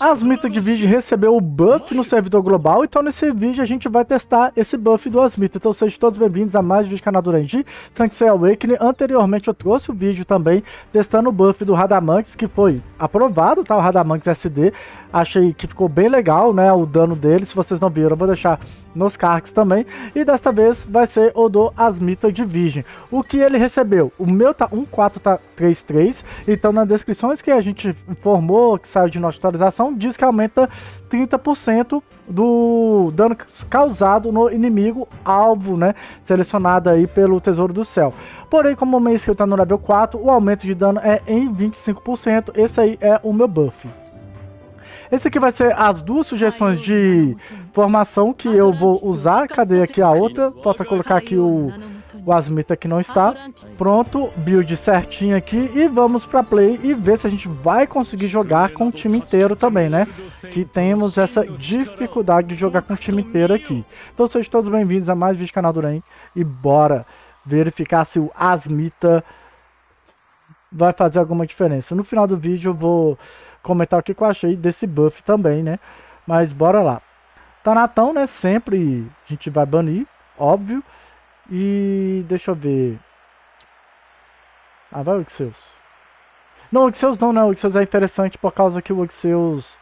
As Mitas de vídeo recebeu o buff no servidor global, então nesse vídeo a gente vai testar esse buff do Asmita. Então sejam todos bem-vindos a mais um vídeo do canal Durangi, Sanctuary Awakening. Anteriormente eu trouxe o vídeo também testando o buff do Radamanx, que foi aprovado, tá? O Radamanx SD. Achei que ficou bem legal, né? O dano dele, se vocês não viram, eu vou deixar nos cards também. E desta vez vai ser o do Asmita de Virgem. O que ele recebeu? O meu tá 1433, então nas descrições que a gente informou, que saiu de nossa atualização, diz que aumenta 30% do dano causado no inimigo alvo, né? Selecionado aí pelo Tesouro do Céu. Porém, como o meu skill tá no level 4, o aumento de dano é em 25%. Esse aí é o meu buff. Esse aqui vai ser as duas sugestões de formação que eu vou usar. Cadê aqui a outra? Falta colocar aqui o, o Asmita que não está. Pronto, build certinho aqui e vamos para play e ver se a gente vai conseguir jogar com o time inteiro também, né? Que temos essa dificuldade de jogar com o time inteiro aqui. Então sejam todos bem-vindos a mais um vídeo do canal Duran e bora verificar se o Asmita vai fazer alguma diferença. No final do vídeo eu vou comentar o que eu achei desse buff também, né? Mas bora lá. Tanatão, né? Sempre a gente vai banir, óbvio. E deixa eu ver. Ah, vai o Xeus. Não, o Xeus não, né? O Xeus é interessante por causa que o Xeus...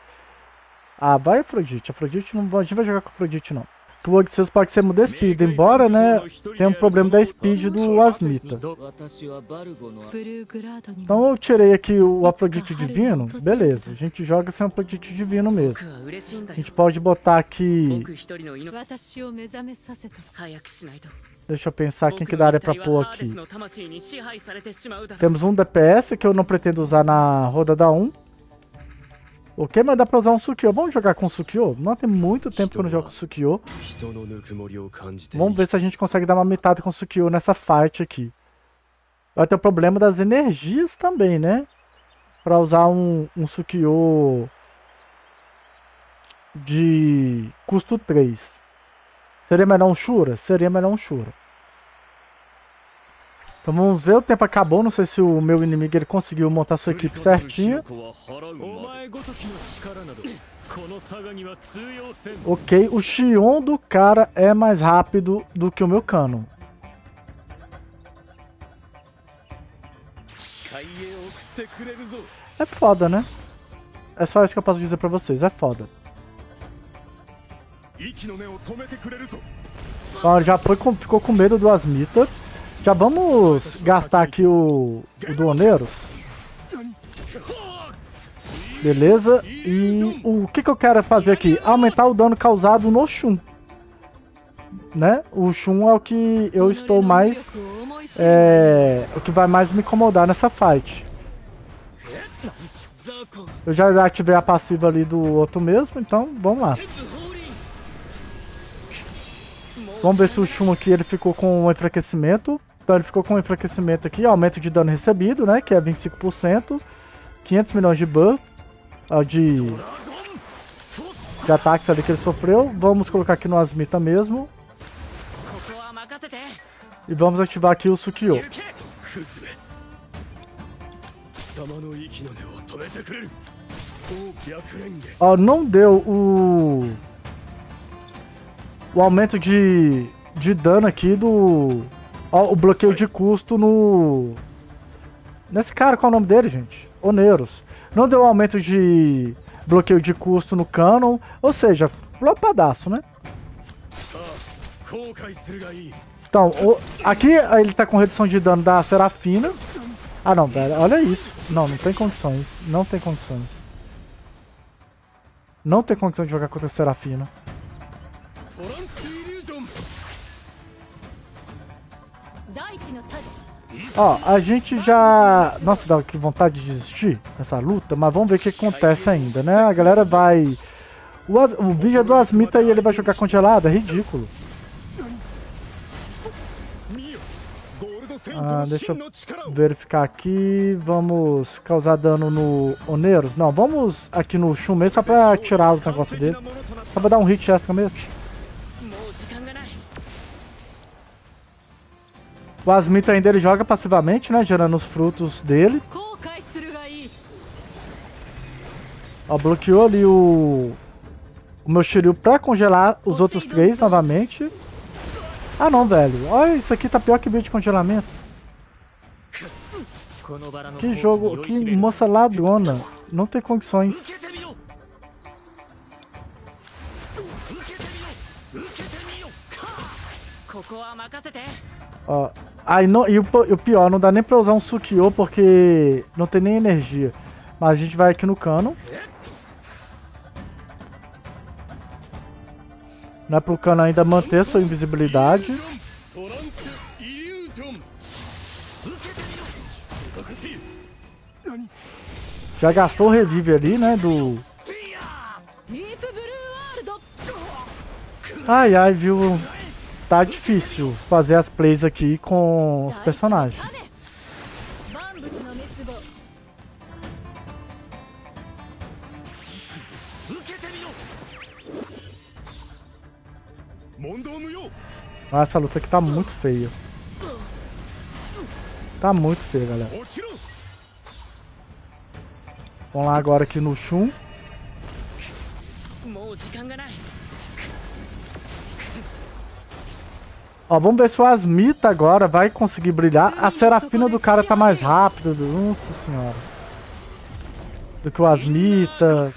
Ah, vai Afrodite. Afrodite não... A gente vai jogar com Afrodite, não que o Odisseus pode ser mudecido, embora, né, tenha um problema da speed do Asmita. Então eu tirei aqui o Afrodite Divino, beleza, a gente joga sem Afrodite Divino mesmo. A gente pode botar aqui... Deixa eu pensar quem que daria pra pôr aqui. Temos um DPS que eu não pretendo usar na roda da 1. Ok, mas dá pra usar um Sukyo. Vamos jogar com o Sukyo? Não tem muito tempo que eu não jogo com o Sukyo. Vamos ver se a gente consegue dar uma metade com o Sukyo nessa fight aqui. Vai ter o problema das energias também, né? Pra usar um, um Sukyo de custo 3. Seria melhor um Shura? Seria melhor um Shura. Então vamos ver, o tempo acabou, não sei se o meu inimigo ele conseguiu montar sua equipe certinha. Ok, o Xion do cara é mais rápido do que o meu Canon. É foda, né? É só isso que eu posso dizer pra vocês, é foda. Então, já foi, ficou com medo do Asmita. Já vamos gastar aqui o, o do Oneiros. Beleza. E o que, que eu quero fazer aqui? Aumentar o dano causado no Shun. Né? O Shun é o que eu estou mais... É, o que vai mais me incomodar nessa fight. Eu já ativei a passiva ali do outro mesmo, então vamos lá. Vamos ver se o Shun aqui ele ficou com um enfraquecimento. Então ele ficou com um enfraquecimento aqui, aumento de dano recebido, né? Que é 25%. 500 milhões de buff. De, de ataques ali que ele sofreu. Vamos colocar aqui no Asmita mesmo. E vamos ativar aqui o Sukio. Ó, não deu o... O aumento de, de dano aqui do Ó, o bloqueio de custo no... Nesse cara, qual é o nome dele, gente? Oneiros. Não deu aumento de bloqueio de custo no canon, ou seja, flopadaço, né? Então, o... aqui ele tá com redução de dano da Serafina. Ah não, velho, olha isso. Não, não tem condições. Não tem condições. Não tem condição de jogar contra a Serafina. Ó, a gente já... Nossa, dá que vontade de desistir dessa luta, mas vamos ver o que acontece ainda, né? A galera vai... O, As... o vídeo é do Asmita e ele vai jogar congelado, é ridículo. Ah, deixa eu verificar aqui. Vamos causar dano no Oneiros? Não, vamos aqui no Shun mesmo só pra tirar o negócio dele. Só pra dar um hit extra mesmo. O Asmita ainda ele joga passivamente, né? Gerando os frutos dele. Ó, bloqueou ali o... O meu Shiryu pra congelar os outros três novamente. Ah não, velho. Olha, isso aqui tá pior que vídeo de congelamento. Que jogo, que moça ladrona. Não tem condições. Ó, aí não, e o, o, pior, não dá nem pra usar um Sukio porque não tem nem energia. Mas a gente vai aqui no cano. Não é pro cano ainda manter sua invisibilidade. Já gastou o revive ali, né, do... Ai, ai, viu? Tá difícil fazer as plays aqui com os personagens. Ah, essa luta aqui tá muito feia. Tá muito feia, galera. Vamos lá agora aqui no Shun. Ó, vamos ver se o Asmita agora vai conseguir brilhar. A Serafina do cara tá mais rápida. Nossa senhora. Do que o Asmita.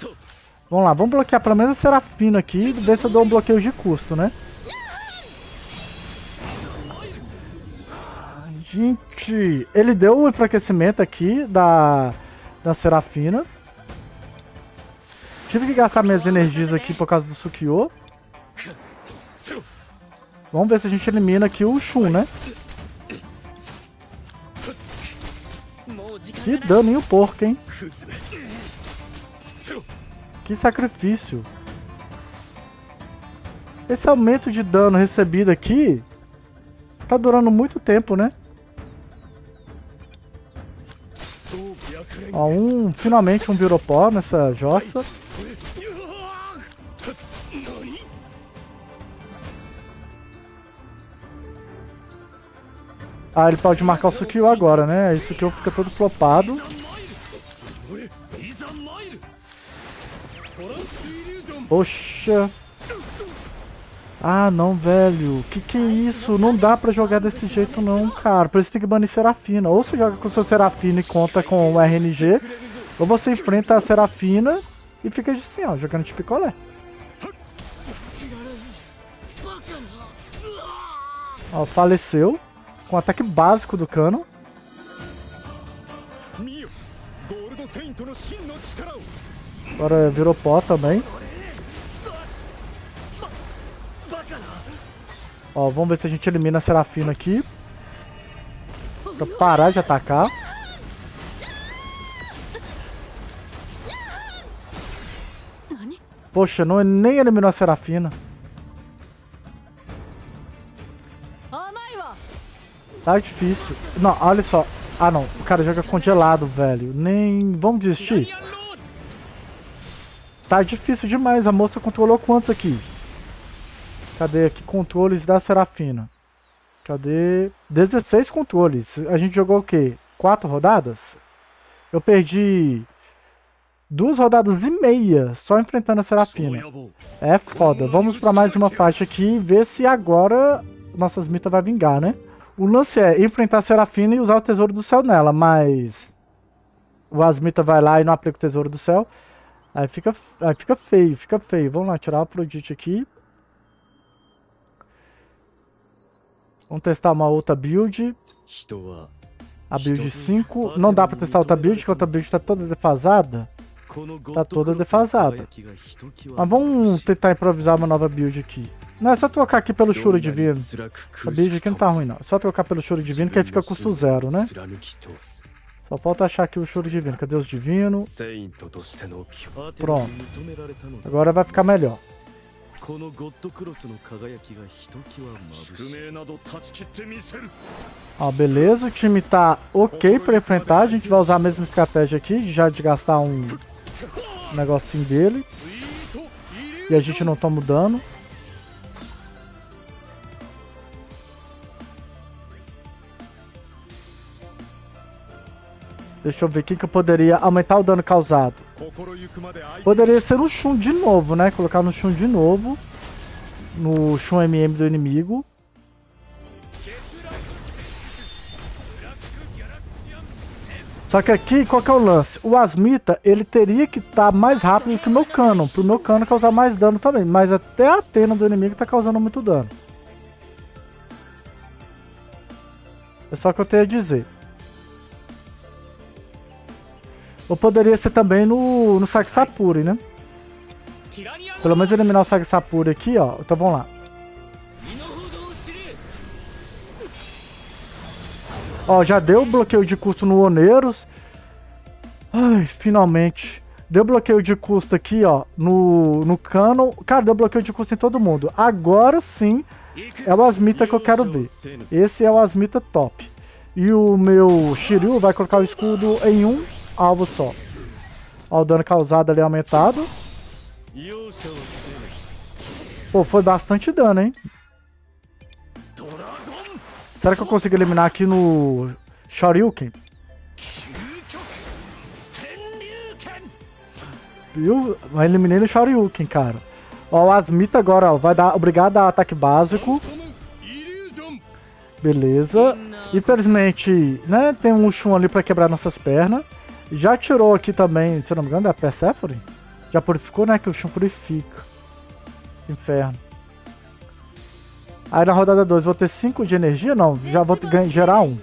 Vamos lá, vamos bloquear pelo menos a Serafina aqui. Ver se eu dou um bloqueio de custo, né? Gente, ele deu o um enfraquecimento aqui da, da Serafina. Tive que gastar minhas energias aqui por causa do Sukio. Vamos ver se a gente elimina aqui o Shun, né? Que dano em o porco, hein? Que sacrifício. Esse aumento de dano recebido aqui tá durando muito tempo, né? Ó, um, finalmente um virou pó nessa jossa. Ah, ele pode marcar o Sukio agora, né? Isso Sukio fica todo flopado. Poxa. Ah, não, velho. Que que é isso? Não dá pra jogar desse jeito não, cara. Por isso tem que banir Serafina. Ou você joga com o seu Serafina e conta com o RNG, ou você enfrenta a Serafina e fica assim, ó, jogando de picolé. Ó, faleceu com o ataque básico do cano. Agora virou pó também. Ó, vamos ver se a gente elimina a Serafina aqui. Pra parar de atacar. Poxa, não, nem eliminou a Serafina. Tá difícil. Não, olha só. Ah, não. O cara joga congelado, velho. Nem... Vamos desistir? Tá difícil demais. A moça controlou quantos aqui? Cadê aqui? Controles da Serafina. Cadê? 16 controles. A gente jogou o quê? Quatro rodadas? Eu perdi duas rodadas e meia só enfrentando a Serafina. É foda. Vamos para mais uma faixa aqui e ver se agora nossas mitas vai vingar, né? O lance é enfrentar a Serafina e usar o Tesouro do Céu nela, mas o Asmita vai lá e não aplica o Tesouro do Céu. Aí fica, aí fica feio, fica feio. Vamos lá, tirar o Prodite aqui. Vamos testar uma outra build. A build 5. Não dá pra testar outra build, porque a outra build tá toda defasada. Tá toda defasada. Mas vamos tentar improvisar uma nova build aqui. Não, é só trocar aqui pelo choro divino. A build aqui não tá ruim não. É só trocar pelo choro divino que aí fica custo zero, né? Só falta achar aqui o choro divino. Cadê os divinos? Pronto. Agora vai ficar melhor. Ó, beleza, o time tá ok pra enfrentar. A gente vai usar a mesma estratégia aqui, já de gastar um negocinho dele. E a gente não toma dano. Deixa eu ver o que, que eu poderia aumentar o dano causado. Poderia ser no Shun de novo, né? Colocar no Shun de novo. No Shun MM do inimigo. Só que aqui, qual que é o lance? O Asmita, ele teria que estar tá mais rápido que o meu Canon, pro meu Canon causar mais dano também. Mas até a Atena do inimigo tá causando muito dano. É só o que eu tenho a dizer. Ou poderia ser também no, no Saksapuri, né? Pelo menos eliminar o Saksapuri aqui, ó. Então vamos lá. Ó, já deu bloqueio de custo no Oneiros. Ai, finalmente. Deu bloqueio de custo aqui, ó, no, no Canon. Cara, deu bloqueio de custo em todo mundo. Agora sim é o Asmita que eu quero ver. Esse é o Asmita top. E o meu Shiryu vai colocar o escudo em um alvo só. Ó, o dano causado ali aumentado. Pô, foi bastante dano, hein? Será que eu consigo eliminar aqui no Shoryuken? Viu? Mas eliminei no Shoryuken, cara. Ó, o Asmita agora ó, vai dar obrigado a ataque básico. Beleza. Infelizmente, né, tem um Shun ali pra quebrar nossas pernas. Já tirou aqui também, se eu não me engano, é a Persephone? Já purificou, né, que o Shun purifica. Inferno. Aí na rodada 2 vou ter 5 de energia? Não, já vou ganhar, gerar 1. Um.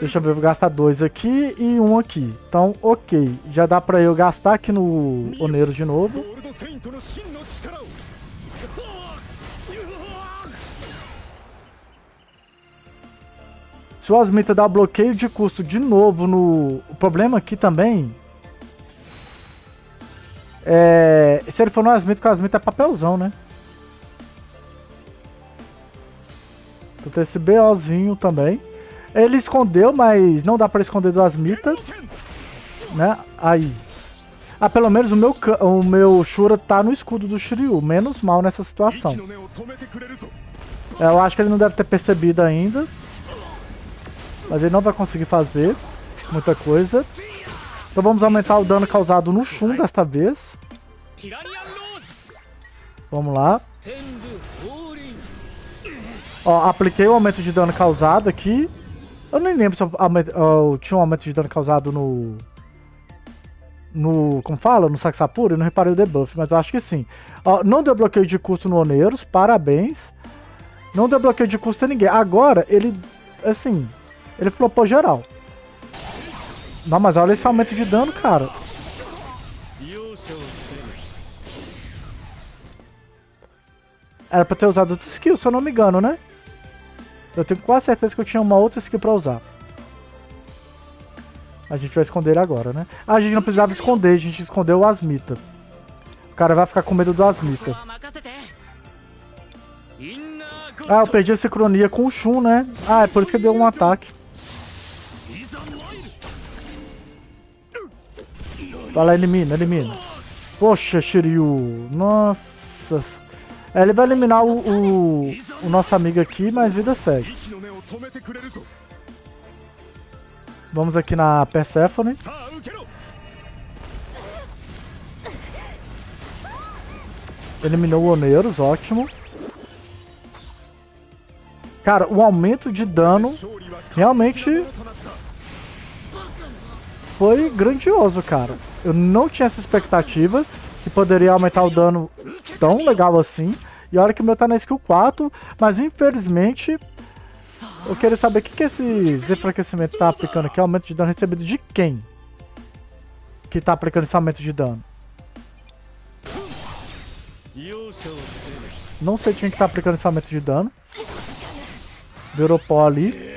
Deixa eu ver, vou gastar 2 aqui e 1 um aqui. Então, ok. Já dá pra eu gastar aqui no Oneiro de novo. Se o Asmita dá bloqueio de custo de novo no... O problema aqui também é, se ele for no Asmito, que o Asmito é papelzão, né? Então tem esse BOzinho também. Ele escondeu, mas não dá pra esconder do Asmita. Né? Aí. Ah, pelo menos o meu, o meu Shura tá no escudo do Shiryu. Menos mal nessa situação. Eu acho que ele não deve ter percebido ainda. Mas ele não vai conseguir fazer muita coisa. Então vamos aumentar o dano causado no Shun desta vez. Vamos lá. Ó, apliquei o aumento de dano causado aqui. Eu nem lembro se eu, eu tinha um aumento de dano causado no... No... Como fala? No Saxapura. Eu não reparei o debuff, mas eu acho que sim. Ó, não deu bloqueio de custo no Oneiros. Parabéns. Não deu bloqueio de custo a ninguém. Agora, ele... Assim... Ele flopou geral. Não, mas olha esse aumento de dano, cara. Era pra ter usado outra skill, se eu não me engano, né? Eu tenho quase certeza que eu tinha uma outra skill pra usar. A gente vai esconder ele agora, né? Ah, a gente não precisava esconder, a gente escondeu o Asmita. O cara vai ficar com medo do Asmita. Ah, eu perdi a sincronia com o Shun, né? Ah, é por isso que deu um ataque. Vai lá, elimina, elimina. Poxa, Shiryu. Nossa. É, ele vai eliminar o, o, o nosso amigo aqui, mas vida segue. Vamos aqui na Persephone. Eliminou o Oneiros, ótimo. Cara, o aumento de dano realmente foi grandioso, cara. Eu não tinha essa expectativa que poderia aumentar o dano tão legal assim. E olha que o meu tá na skill 4, mas infelizmente eu queria saber o que, que esse enfraquecimento tá aplicando aqui, aumento de dano recebido de quem? Que tá aplicando esse aumento de dano. Não sei quem que tá aplicando esse aumento de dano. Virou pó ali.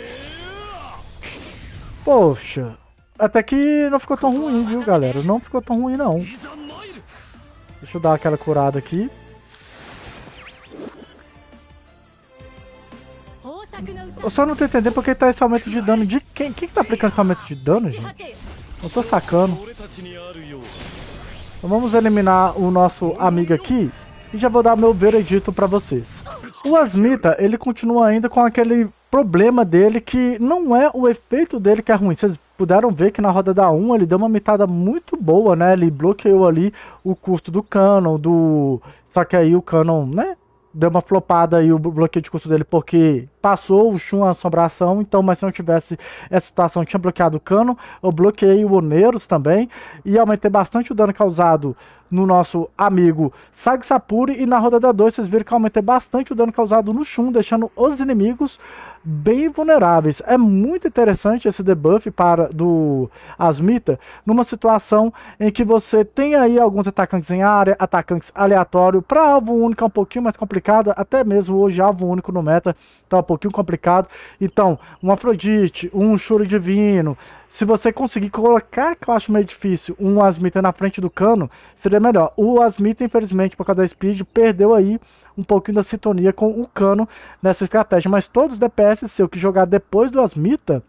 Poxa. Até que não ficou tão ruim, viu, galera? Não ficou tão ruim, não. Deixa eu dar aquela curada aqui. Eu só não tô entendendo porque tá esse aumento de dano de quem? Quem que tá aplicando esse aumento de dano, gente? Não tô sacando. Então vamos eliminar o nosso amigo aqui e já vou dar meu veredito pra vocês. O Asmita, ele continua ainda com aquele problema dele que não é o efeito dele que é ruim. Vocês puderam ver que na roda da 1 ele deu uma mitada muito boa, né? Ele bloqueou ali o custo do canon, do... Só que aí o canon, né? deu uma flopada aí o bloqueio de custo dele porque passou o Shun a assombração, então, mas se não tivesse essa situação, tinha bloqueado o cano, eu bloqueei o Oneiros também e aumentei bastante o dano causado no nosso amigo Sag Sapuri e na rodada 2 vocês viram que aumentei bastante o dano causado no Shun, deixando os inimigos bem vulneráveis. É muito interessante esse debuff para do Asmita numa situação em que você tem aí alguns atacantes em área, atacantes aleatório, para alvo único é um pouquinho mais complicado, até mesmo hoje alvo único no meta tá um pouquinho complicado. Então, um Afrodite, um Shuri Divino, se você conseguir colocar, que eu acho meio difícil, um Asmita na frente do cano, seria melhor. O Asmita, infelizmente, por causa da speed, perdeu aí um pouquinho da sintonia com o cano nessa estratégia. Mas todos os DPS seu que jogar depois do Asmita,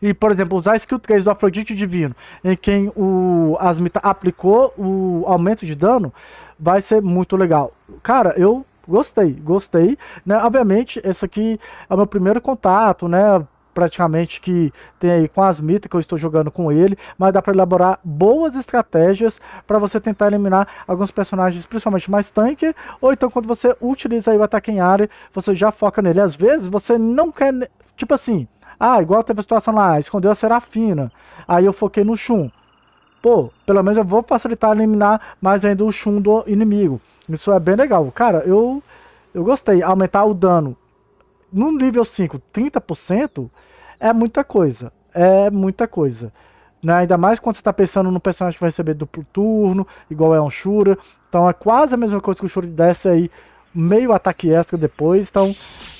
e, por exemplo, usar a skill 3 do Afrodite Divino, em quem o Asmita aplicou o aumento de dano, vai ser muito legal. Cara, eu gostei, gostei. Né? Obviamente, esse aqui é o meu primeiro contato, né? Praticamente que tem aí com as mitas que eu estou jogando com ele, mas dá para elaborar boas estratégias para você tentar eliminar alguns personagens, principalmente mais tanque, ou então quando você utiliza o ataque em área, você já foca nele. Às vezes você não quer, tipo assim, ah, igual teve a situação lá, escondeu a Serafina, aí eu foquei no Shun. Pô, pelo menos eu vou facilitar eliminar mais ainda o Shun do inimigo. Isso é bem legal. Cara, eu, eu gostei. Aumentar o dano no nível 5, 30%, é muita coisa. É muita coisa. Né? Ainda mais quando você está pensando no personagem que vai receber duplo turno, igual é um Shura. Então é quase a mesma coisa que o Shura desce aí, meio ataque extra depois. Então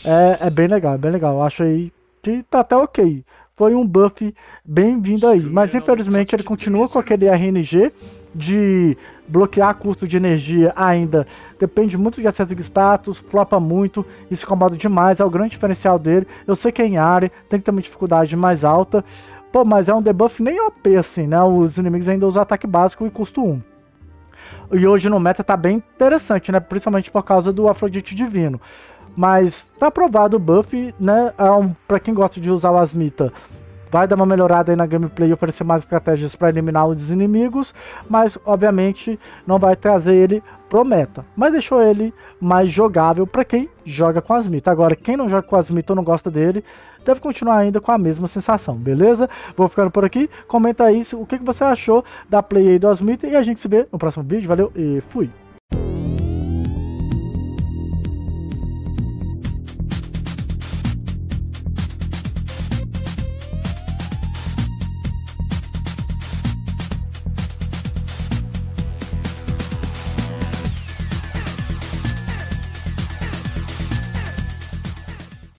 é, é bem legal, é bem legal. Eu acho aí que tá até ok. Foi um buff bem-vindo aí. Mas infelizmente ele continua com aquele RNG de bloquear custo de energia ainda depende muito de acerto de status, flopa muito, isso incomoda demais, é o grande diferencial dele. Eu sei que é em área, tem que ter uma dificuldade mais alta, pô, mas é um debuff nem OP assim, né? Os inimigos ainda usam ataque básico e custo 1. E hoje no meta tá bem interessante, né? Principalmente por causa do Afrodite Divino. Mas tá aprovado o buff, né? É um, pra quem gosta de usar o Asmita, vai dar uma melhorada aí na gameplay e oferecer mais estratégias para eliminar os inimigos, mas obviamente não vai trazer ele pro meta, mas deixou ele mais jogável para quem joga com as mitas. Agora, quem não joga com as mitas ou não gosta dele, deve continuar ainda com a mesma sensação, beleza? Vou ficando por aqui, comenta aí o que, você achou da play aí do Asmita e a gente se vê no próximo vídeo, valeu e fui!